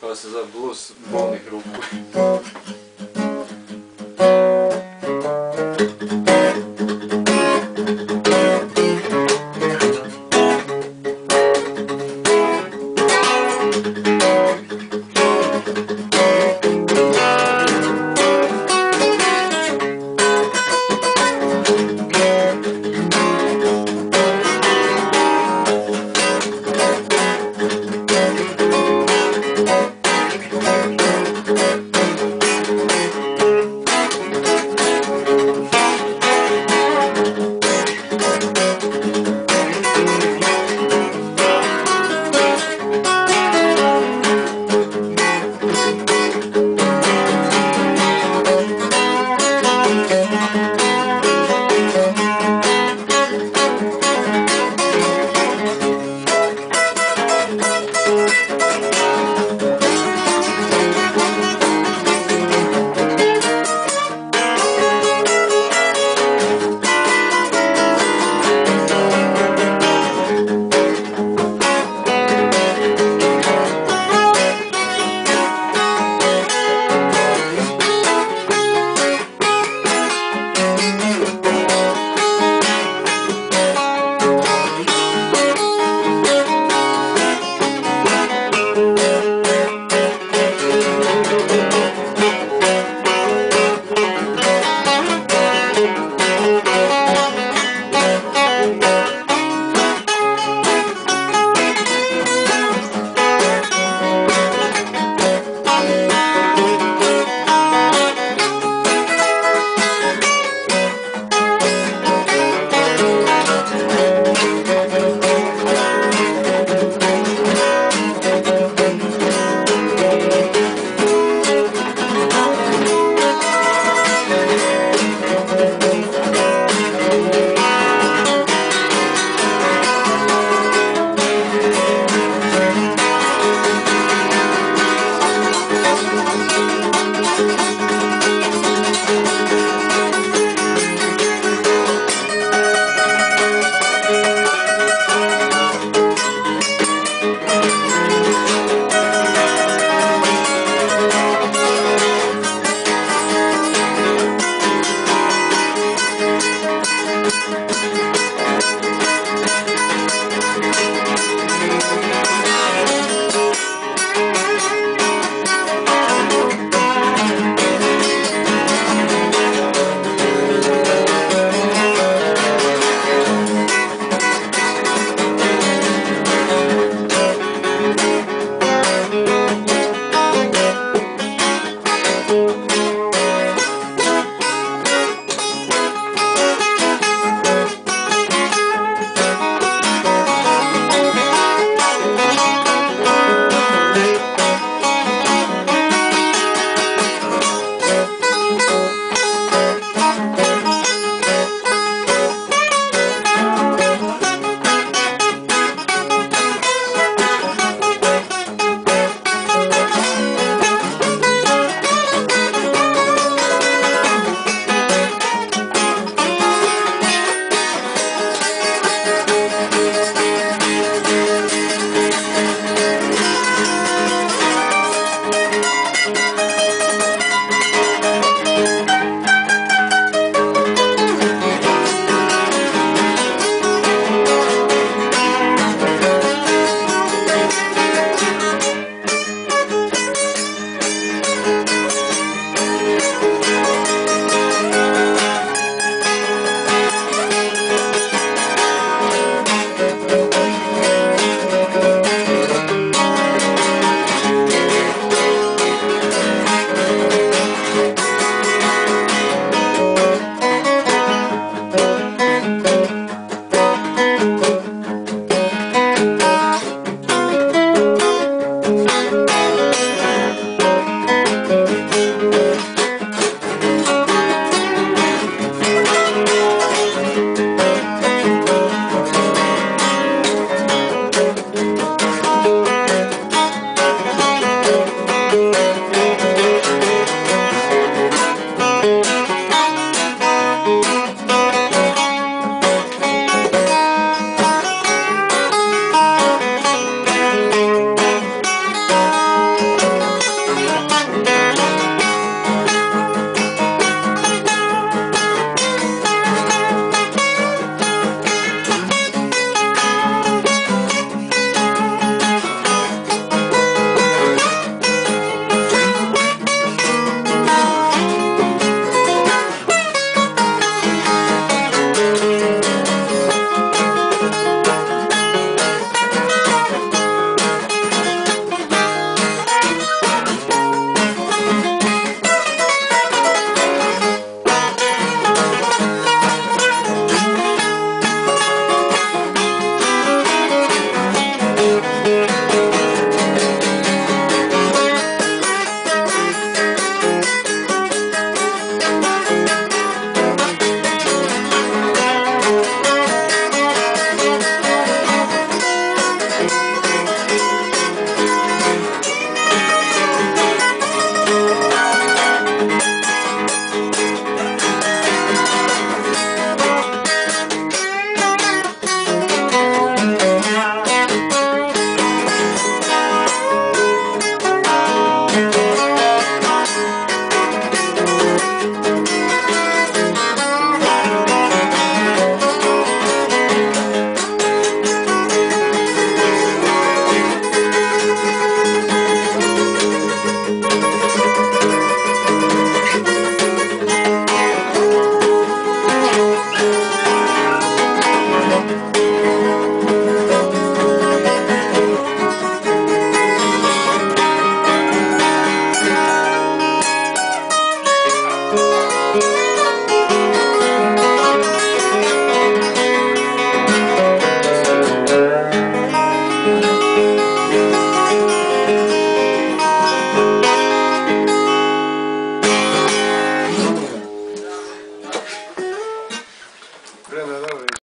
To se za blues bolnih ruku.